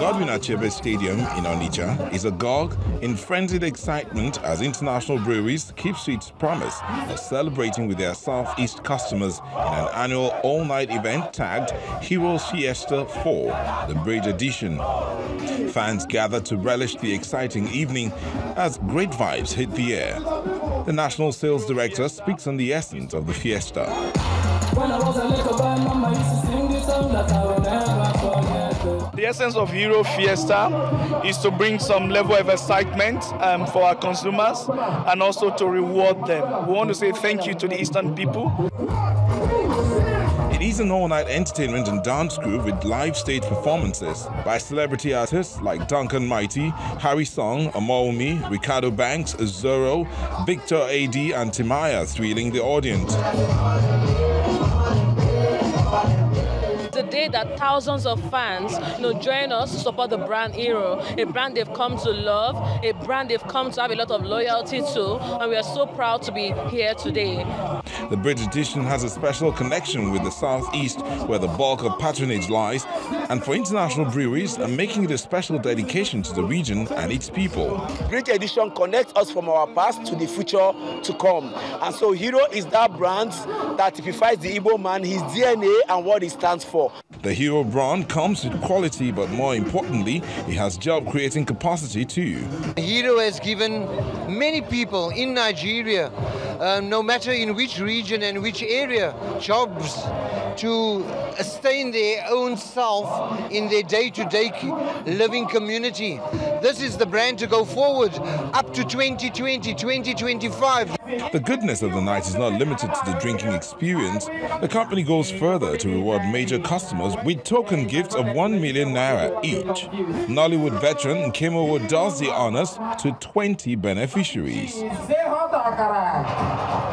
Godwin Achebe Stadium in Onitsha is agog in frenzied excitement as international breweries keep its promise of celebrating with their Southeast customers in an annual all-night event tagged Heroes Fiesta 4, the bridge edition. Fans gather to relish the exciting evening as great vibes hit the air. The National Sales Director speaks on the essence of the fiesta. The essence of Hero Fiesta is to bring some level of excitement um, for our consumers and also to reward them. We want to say thank you to the Eastern people. It is an all-night entertainment and dance group with live stage performances by celebrity artists like Duncan Mighty, Harry Song, Amaomi, Ricardo Banks, Zoro, Victor AD and Timaya thrilling the audience. The day that thousands of fans you know, join us to support the brand Hero, a brand they've come to love, a brand they've come to have a lot of loyalty to, and we are so proud to be here today. The Bridge Edition has a special connection with the Southeast, where the bulk of patronage lies, and for international breweries, are making it a special dedication to the region and its people. Bridge Edition connects us from our past to the future to come. And so Hero is that brand that typifies the Igbo man, his DNA, and what he stands for. The Hero brand comes with quality, but more importantly, it has job creating capacity too. Hero has given many people in Nigeria, uh, no matter in which region and which area, jobs to sustain their own self in their day-to-day living community. This is the brand to go forward up to 2020, 2025. The goodness of the night is not limited to the drinking experience. The company goes further to reward major customers with token gifts of 1 million naira each. Nollywood veteran Kemowo does the honors to 20 beneficiaries. Thank you.